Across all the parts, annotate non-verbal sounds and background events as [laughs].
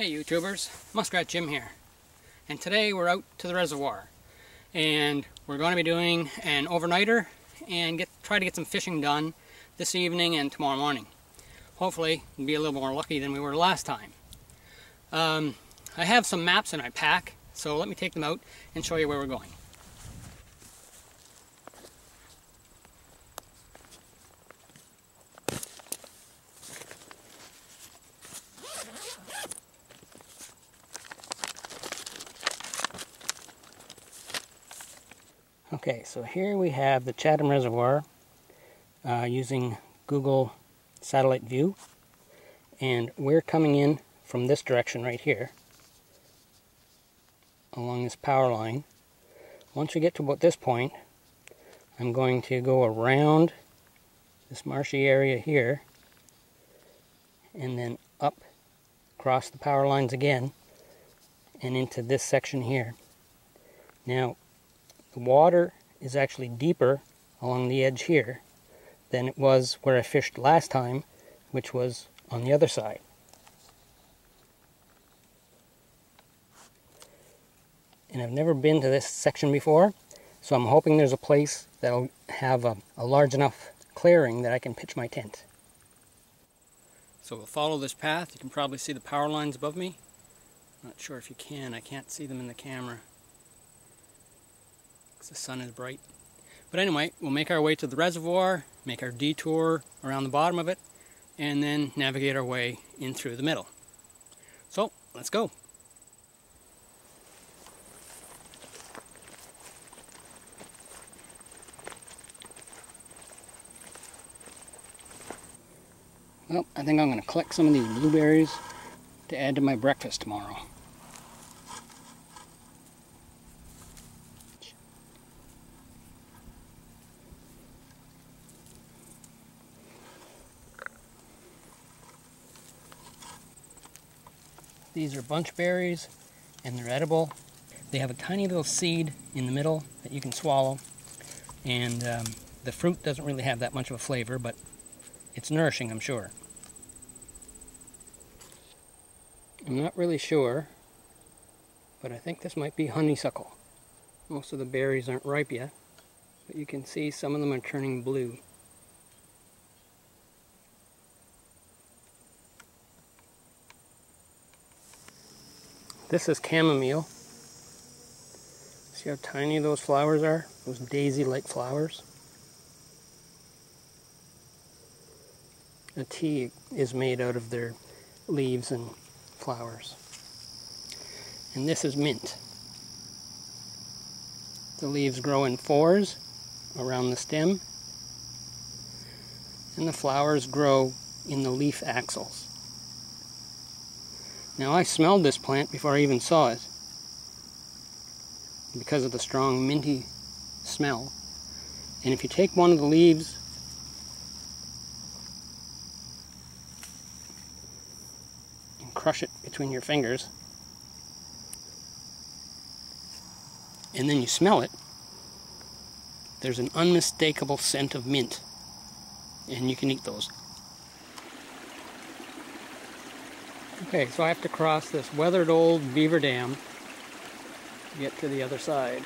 Hey YouTubers, Muskrat Jim here. And today we're out to the reservoir. And we're going to be doing an overnighter and get try to get some fishing done this evening and tomorrow morning. Hopefully we'll be a little more lucky than we were last time. Um, I have some maps in my pack, so let me take them out and show you where we're going. Okay, so here we have the Chatham Reservoir uh, using Google Satellite View. And we're coming in from this direction right here along this power line. Once we get to about this point, I'm going to go around this marshy area here and then up across the power lines again and into this section here. Now, the water is actually deeper along the edge here than it was where I fished last time, which was on the other side. And I've never been to this section before, so I'm hoping there's a place that'll have a, a large enough clearing that I can pitch my tent. So we'll follow this path. You can probably see the power lines above me. Not sure if you can. I can't see them in the camera the sun is bright. But anyway, we'll make our way to the reservoir, make our detour around the bottom of it, and then navigate our way in through the middle. So, let's go. Well, I think I'm going to collect some of these blueberries to add to my breakfast tomorrow. These are bunch berries and they're edible. They have a tiny little seed in the middle that you can swallow. And um, the fruit doesn't really have that much of a flavor, but it's nourishing, I'm sure. I'm not really sure, but I think this might be honeysuckle. Most of the berries aren't ripe yet, but you can see some of them are turning blue. This is chamomile. See how tiny those flowers are? Those daisy-like flowers. A tea is made out of their leaves and flowers. And this is mint. The leaves grow in fours around the stem, and the flowers grow in the leaf axils. Now I smelled this plant before I even saw it because of the strong minty smell. And if you take one of the leaves and crush it between your fingers and then you smell it, there's an unmistakable scent of mint. And you can eat those. Okay, so I have to cross this weathered old beaver dam to get to the other side.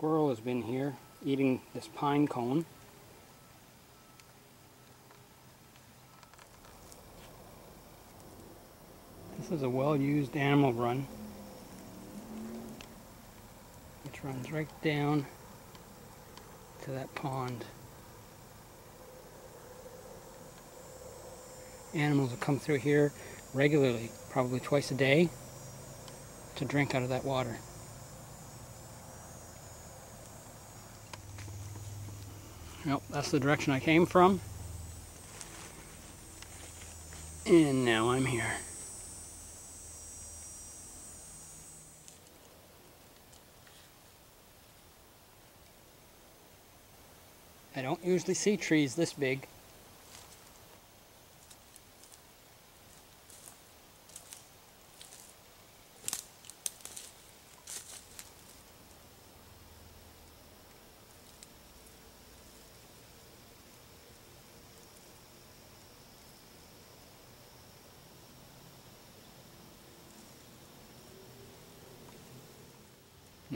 Squirrel has been here eating this pine cone. This is a well-used animal run which runs right down to that pond. Animals will come through here regularly, probably twice a day. to drink out of that water. Nope, that's the direction I came from. And now I'm here. I don't usually see trees this big.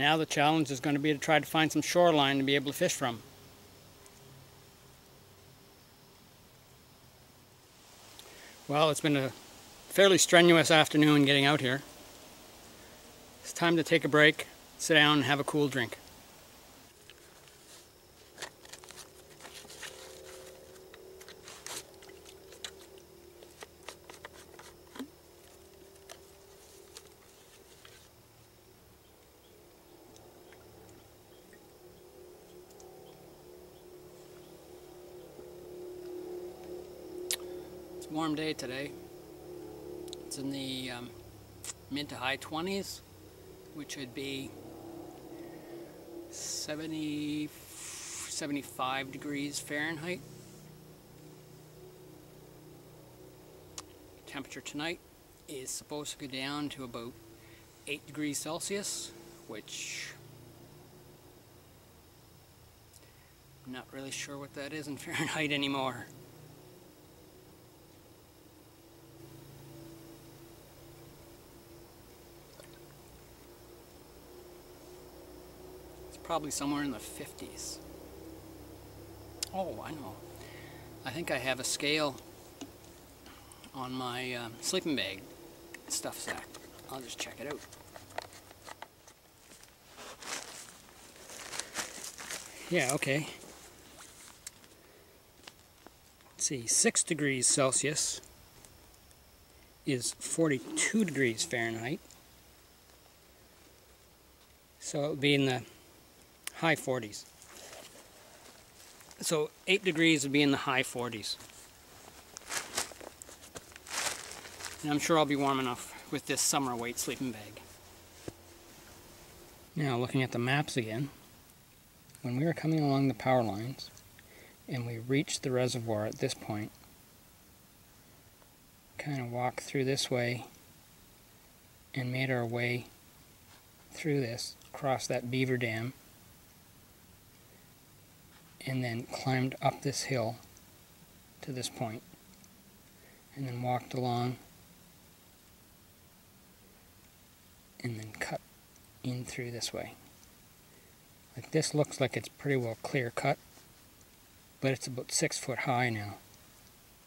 Now the challenge is going to be to try to find some shoreline to be able to fish from. Well, it's been a fairly strenuous afternoon getting out here. It's time to take a break, sit down, and have a cool drink. Day today. It's in the um, mid to high 20s, which would be 70, 75 degrees Fahrenheit. Temperature tonight is supposed to go down to about 8 degrees Celsius, which I'm not really sure what that is in [laughs] Fahrenheit anymore. Probably somewhere in the 50s. Oh, I know. I think I have a scale on my uh, sleeping bag stuff sack. I'll just check it out. Yeah, okay. Let's see, 6 degrees Celsius is 42 degrees Fahrenheit. So it would be in the high 40s. So 8 degrees would be in the high 40s. And I'm sure I'll be warm enough with this summer weight sleeping bag. Now looking at the maps again, when we were coming along the power lines and we reached the reservoir at this point, kind of walked through this way and made our way through this, across that beaver dam, and then climbed up this hill to this point and then walked along and then cut in through this way. Like this looks like it's pretty well clear cut, but it's about six foot high now.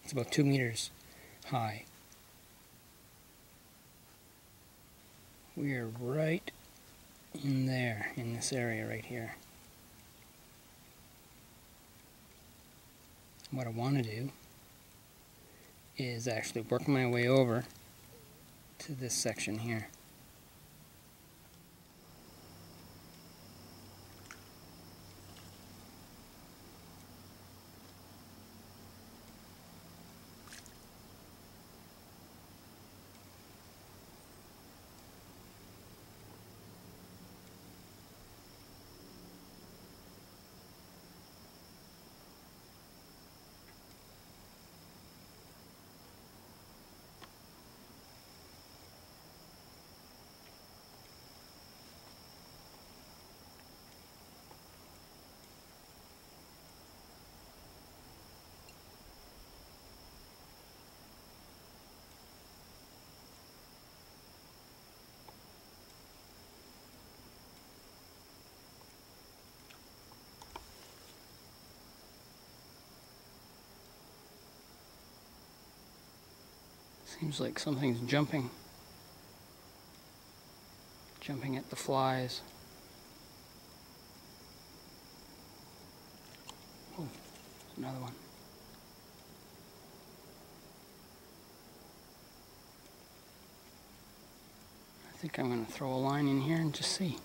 It's about two meters high. We are right in there, in this area right here. What I want to do is actually work my way over to this section here. Seems like something's jumping. Jumping at the flies. Oh, another one. I think I'm going to throw a line in here and just see.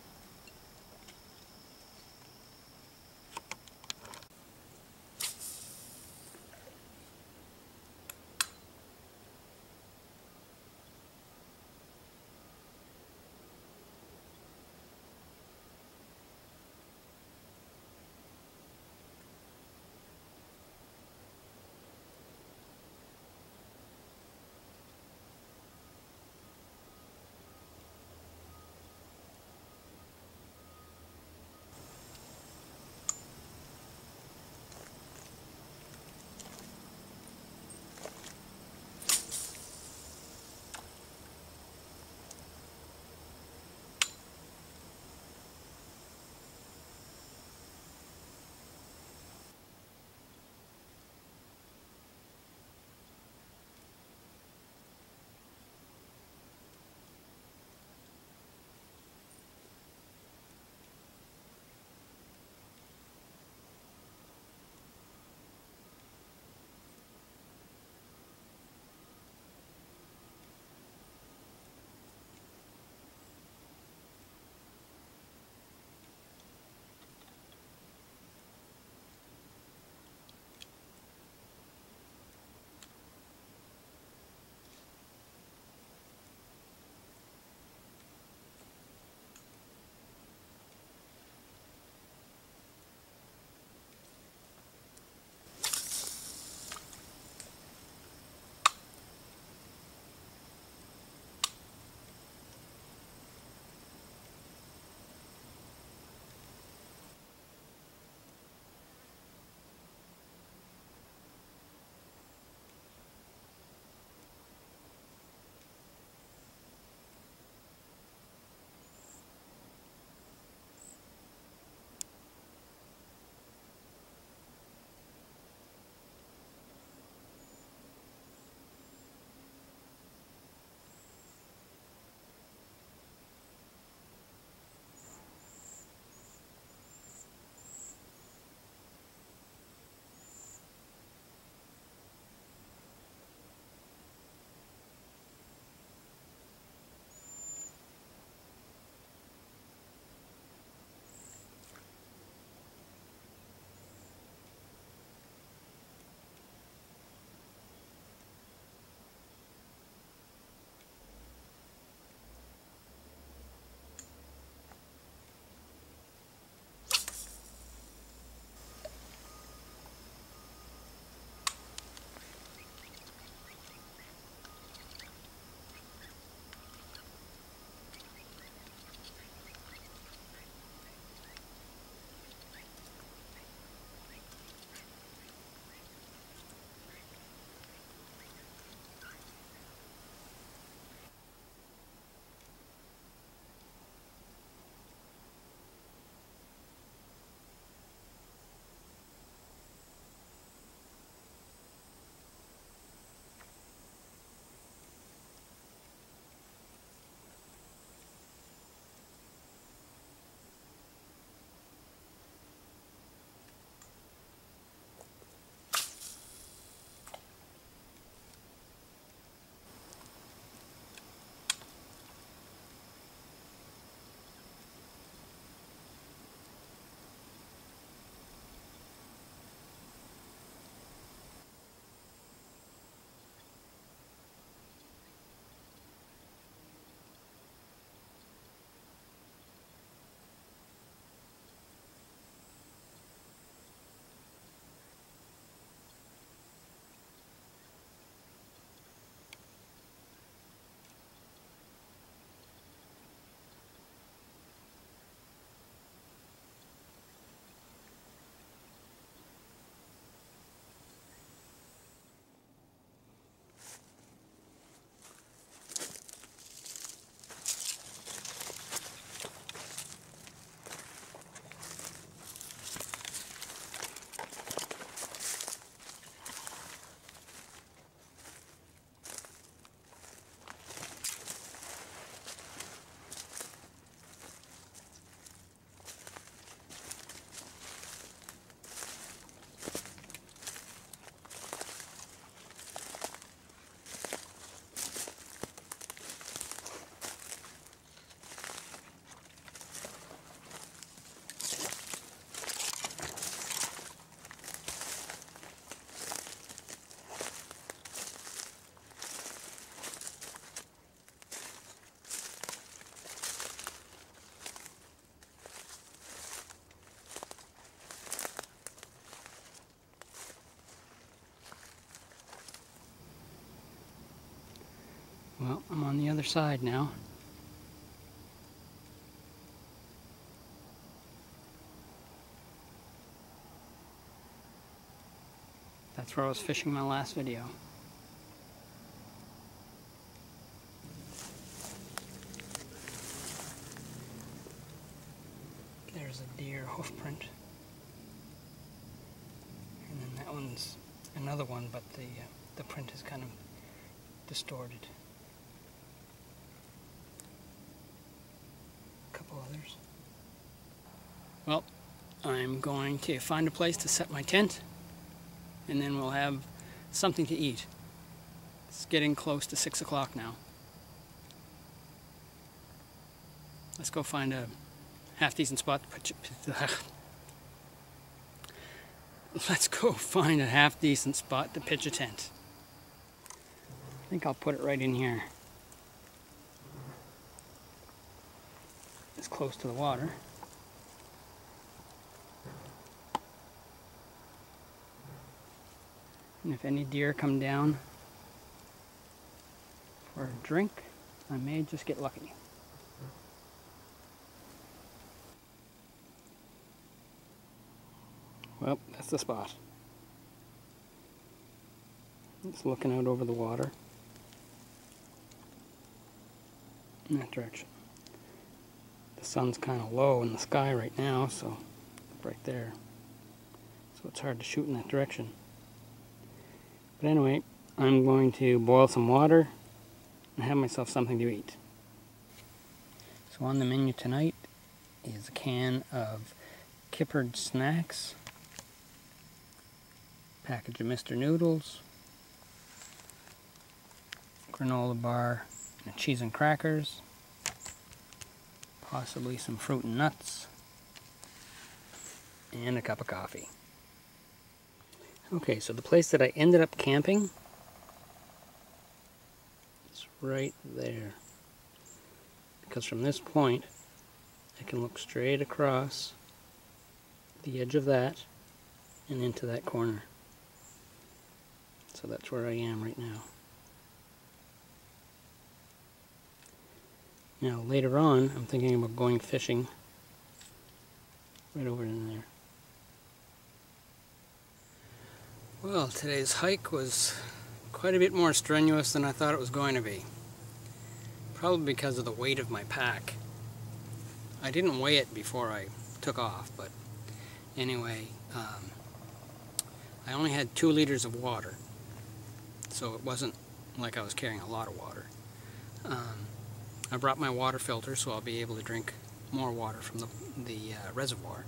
Well, I'm on the other side now. That's where I was fishing my last video. There's a deer hoof print. And then that one's another one, but the, uh, the print is kind of distorted. A couple others. Well, I'm going to find a place to set my tent and then we'll have something to eat. It's getting close to six o'clock now. Let's go find a half decent spot to put. [laughs] Let's go find a half decent spot to pitch a tent. I think I'll put it right in here. It's close to the water. And if any deer come down for a drink, I may just get lucky. Well, that's the spot. It's looking out over the water in that direction. The sun's kind of low in the sky right now, so right there. So it's hard to shoot in that direction. But anyway, I'm going to boil some water and have myself something to eat. So on the menu tonight is a can of kippered snacks, package of Mr. Noodles, granola bar, and cheese and crackers, possibly some fruit and nuts, and a cup of coffee. Okay, so the place that I ended up camping is right there. Because from this point, I can look straight across the edge of that and into that corner. So that's where I am right now. Now later on, I'm thinking about going fishing right over in there. Well, today's hike was quite a bit more strenuous than I thought it was going to be. Probably because of the weight of my pack. I didn't weigh it before I took off, but anyway, um, I only had two liters of water, so it wasn't like I was carrying a lot of water. Um, I brought my water filter, so I'll be able to drink more water from the, the uh, reservoir.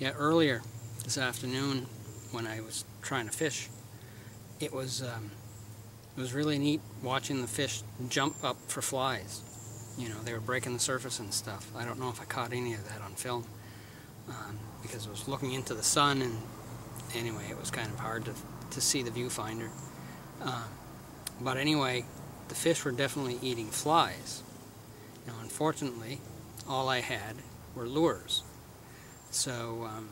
Yeah, earlier this afternoon when I was trying to fish, it was um, it was really neat watching the fish jump up for flies. You know, they were breaking the surface and stuff. I don't know if I caught any of that on film um, because I was looking into the sun and anyway, it was kind of hard to, to see the viewfinder. Uh, but anyway, the fish were definitely eating flies. Now, unfortunately, all I had were lures. So um,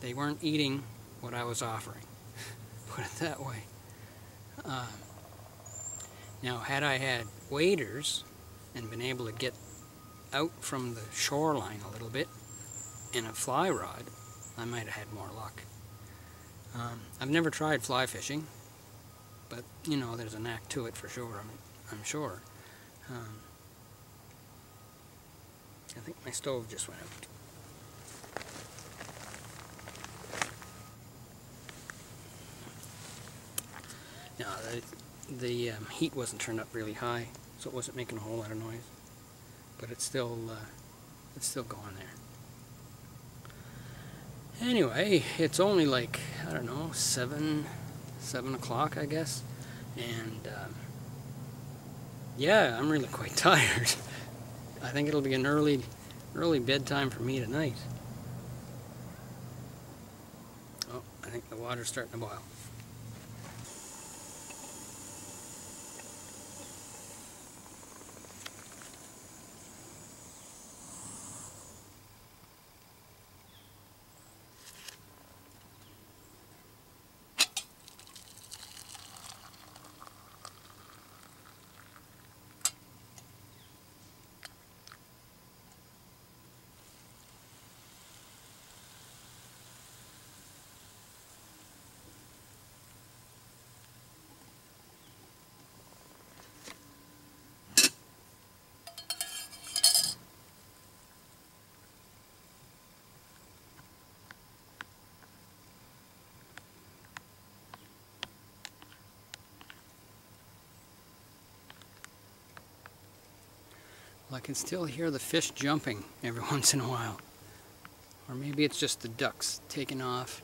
they weren't eating what I was offering, [laughs] put it that way. Um, now, had I had waders and been able to get out from the shoreline a little bit in a fly rod, I might have had more luck. Um, I've never tried fly fishing, but you know, there's a knack to it for sure, I'm, I'm sure. Um, I think my stove just went out. No, the, the um, heat wasn't turned up really high, so it wasn't making a whole lot of noise. But it's still, uh, it's still going there. Anyway, it's only like, I don't know, 7, 7 o'clock, I guess. And, um, yeah, I'm really quite [laughs] tired. I think it'll be an early, early bedtime for me tonight. Oh, I think the water's starting to boil. I can still hear the fish jumping every [laughs] once in a while. Or maybe it's just the ducks taking off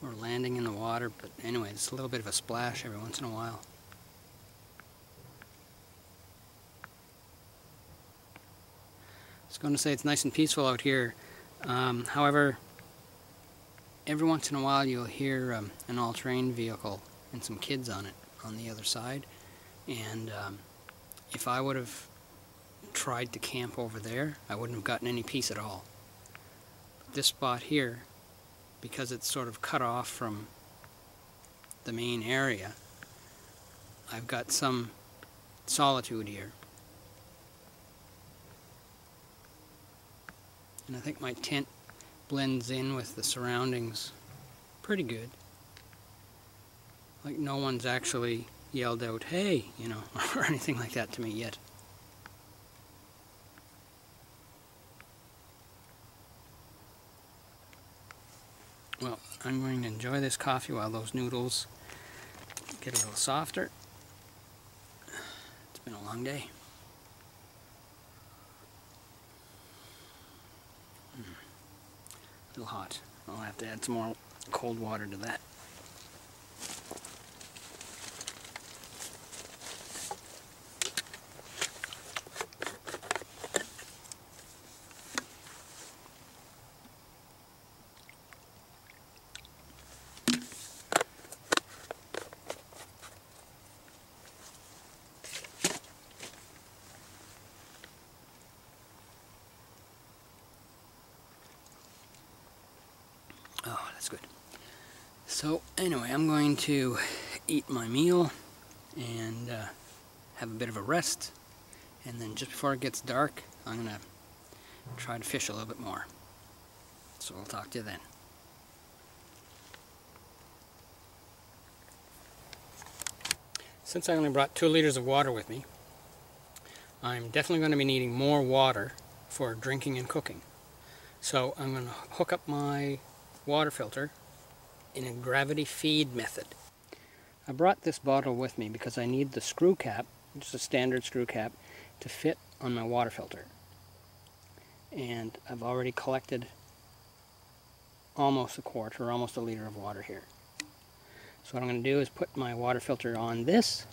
or landing in the water, but anyway, it's a little bit of a splash every once in a while. I was going to say it's nice and peaceful out here. Um, however, every once in a while you'll hear um, an all-terrain vehicle and some kids on it on the other side. And um, if I would have tried to camp over there, I wouldn't have gotten any peace at all. But this spot here, because it's sort of cut off from the main area, I've got some solitude here. And I think my tent blends in with the surroundings pretty good. Like no one's actually yelled out, hey, you know, [laughs] or anything like that to me yet. Well, I'm going to enjoy this coffee while those noodles get a little softer. It's been a long day. Mm. A little hot. I'll have to add some more cold water to that. Oh, that's good. So anyway, I'm going to eat my meal and uh, have a bit of a rest. And then just before it gets dark, I'm going to try to fish a little bit more. So I'll talk to you then. Since I only brought two liters of water with me, I'm definitely going to be needing more water for drinking and cooking. So I'm going to hook up my water filter in a gravity feed method. I brought this bottle with me because I need the screw cap, just a standard screw cap, to fit on my water filter. And I've already collected almost a quart or almost a liter of water here. So what I'm going to do is put my water filter on this,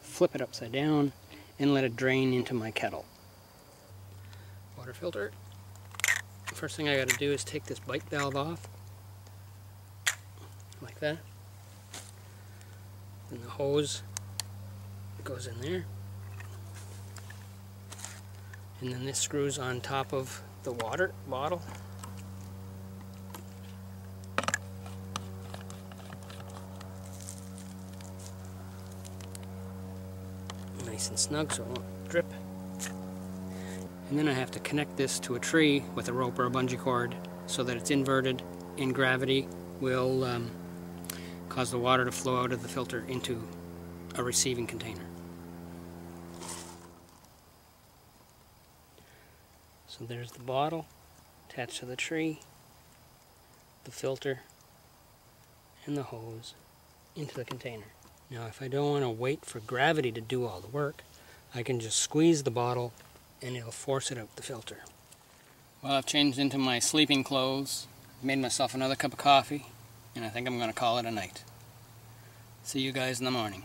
flip it upside down, and let it drain into my kettle. Water filter. First thing I got to do is take this bite valve off like that. And the hose goes in there. And then this screws on top of the water bottle. Nice and snug so it won't drip. And then I have to connect this to a tree with a rope or a bungee cord so that it's inverted and gravity will um, cause the water to flow out of the filter into a receiving container. So there's the bottle attached to the tree, the filter, and the hose into the container. Now if I don't want to wait for gravity to do all the work, I can just squeeze the bottle and it'll force it out the filter. Well, I've changed into my sleeping clothes, made myself another cup of coffee, and I think I'm going to call it a night. See you guys in the morning.